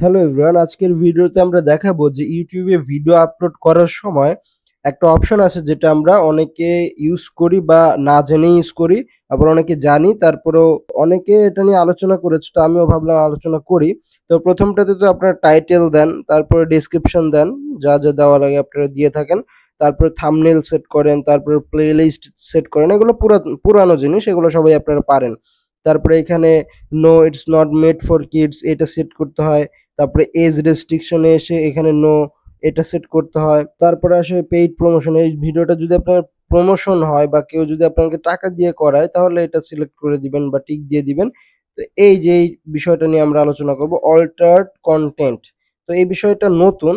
Hello everyone আজকের ভিডিওতে আমরা দেখাবো যে ইউটিউবে ভিডিও আপলোড করার সময় একটা অপশন আছে যেটা আমরা অনেকে ইউজ করি বা না জেনে ইউজ করি, আবার অনেকে জানি, তারপরেও অনেকে এটা নিয়ে আলোচনা করেছে, তো আমিও ভাবলাম আলোচনা করি। তো প্রথমটাতে তো আপনারা টাইটেল দেন, তারপরে ডিসক্রিপশন দেন, যা যা দেওয়া লাগে আপনারা দিয়ে থাকেন, তারপরে থামনেল সেট করেন, তারপরে প্লে লিস্ট সেট করেন, এগুলো পুরানো জিনিস, এগুলো সবাই আপনারা পারেন। তারপরে এখানে no it's not made for kids এটা সেট করতে হয় তারপরে এজ রেস্ট্রিকশনে এসে এখানে নো এটা সেট করতে হয়। তারপরে আসে পেইড প্রমোশন এই ভিডিওটা যদি আপনার প্রমোশন হয় বা কেউ যদি আপনাকে টাকা দিয়ে করায়, তাহলে এটা সিলেক্ট করে দিবেন বা টিক দিয়ে দিবেন। তো এই যে এই বিষয়টা নিয়ে আমরা আলোচনা করব অল্টার্ড কন্টেন্ট তো এই বিষয়টা নতুন,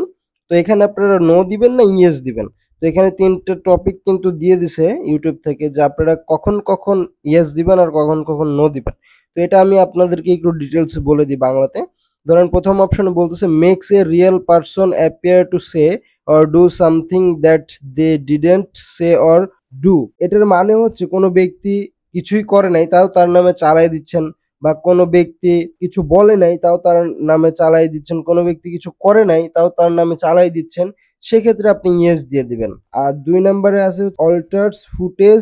তো এখানে আপনারা নো দিবেন না ইয়েস দিবেন। তো এখানে তিনটে টপিক কিন্তু দিয়ে দিছে ইউটিউব থেকে, যে আপনারা কখন কখন ইয়েস দিবেন আর কখন কখন নো দিবেন। তো এটা আমি আপনাদেরকে একটু ডিটেলস বলে দিই বাংলাতে। ধরেন প্রথম অপশনে বলতেছে makes a real person appear to say or do something that they didn't say or do এটার মানে হচ্ছে কোনো ব্যক্তি কিছুই করে নাই, তাও তার নামে চালাই দিচ্ছেন, বা কোনো ব্যক্তি কিছু বলে নাই, তাও তার নামে চালাই দিচ্ছেন, কোনো ব্যক্তি কিছু করে নাই, তাও তার নামে চালাই দিচ্ছেন, সেক্ষেত্রে আপনি ইয়েস দিয়ে দিবেন। আর দুই নম্বরে আছে alters footage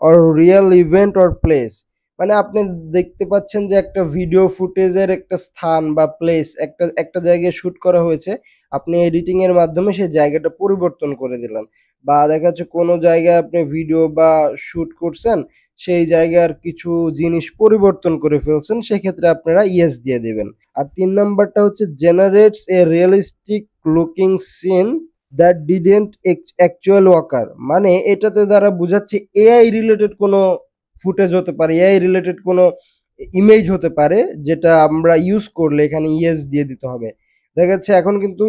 or real event or place মানে আপনি দেখতে পাচ্ছেন যে একটা ভিডিও ফুটেজের একটা স্থান বা প্লেস একটা একটা জায়গায় শ্যুট করা হয়েছে। আপনি এডিটিং এর মাধ্যমে সেই জায়গাটা পরিবর্তন করে দিলেন। বা দেখা যাচ্ছে কোনো জায়গায় আপনি ভিডিও বা শ্যুট করছেন, সেই জায়গার কিছু জিনিস পরিবর্তন করে ফেলছেন, সেক্ষেত্রে আপনারা ইয়েস দিয়ে দেবেন। আর তিন নাম্বারটা হচ্ছে generates a realistic looking scene that didn't actual occur মানে এটাতে দ্বারা বোঝাচ্ছে এআই রিলেটেড কোনো ফুটেজ হতে পারে, এআই রিলেটেড কোনো ইমেজ হতে পারে, যেটা আমরা ইউজ করলে এখানে ইয়েস দিয়ে দিতে হবে। দেখা যাচ্ছে এখন কিন্তু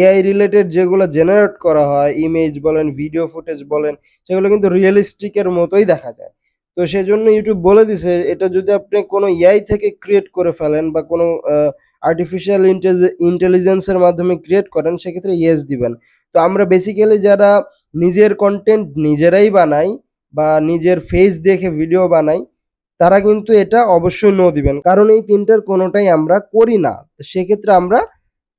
এআই রিলেটেড যেগুলো জেনারেট করা হয় ইমেজ বলেন ভিডিও ফুটেজ বলেন, সেগুলো কিন্তু রিয়েলিস্টিকের মতোই দেখা যায়। তো সেজন্য ইউটিউব বলে দিছে, এটা যদি আপনি কোনো এআই থেকে ক্রিয়েট করে ফেলেন বা কোনো আর্টিফিশিয়াল ইন্টেলিজেন্সের মাধ্যমে ক্রিয়েট করেন, সেক্ষেত্রে ইয়েস দিবেন। তো আমরা বেসিক্যালি যারা নিজের কন্টেন্ট নিজেরাই বানাই বা নিজের ফেস দেখে ভিডিও বানাই, তারা কিন্তু এটা অবশ্যই নো দিবেন। কারণ এই তিনটার কোনোটাই আমরা করি না। সেক্ষেত্রে আমরা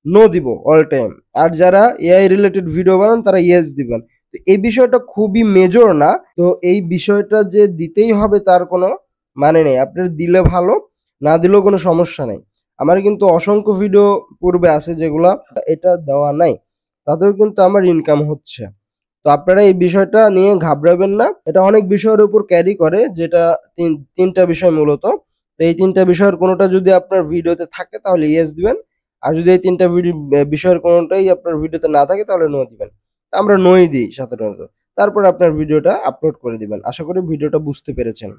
নো দিব অল টাইম আর যারা এআই রিলেটেড ভিডিও বানান, তারা ইয়েস দিবেন। তো এই বিষয়টা খুবই মেজর না। তো এই বিষয়টা যে দিতেই হবে, তার কোনো মানে নেই। আপনার দিলে ভালো, না দিলেও কোনো সমস্যা নেই। আমার কিন্তু অসংখ্য ভিডিও পূর্বে আছে যেগুলা এটা দেওয়া নাই। তাতেও কিন্তু আমার ইনকাম হচ্ছে। তো আপনারা এই বিষয়টা নিয়ে ঘাবড়াবেন না। এটা অনেক বিষয়ের উপর ক্যারি করে, যেটা তিনটা বিষয় মূলত। তো এই তিনটা বিষয়ের কোনোটা যদি আপনার ভিডিওতে থাকে তাহলে ইয়েস দিবেন। আর যদি এই তিনটা বিষয়ের কোনোটাই আপনার ভিডিওতে না থাকে তাহলে নো দিবেন। আমরা নই দিই সাধারণত। তারপর আপনার ভিডিওটা আপলোড করে দিবেন। আশা করি ভিডিওটা বুঝতে পেরেছেন।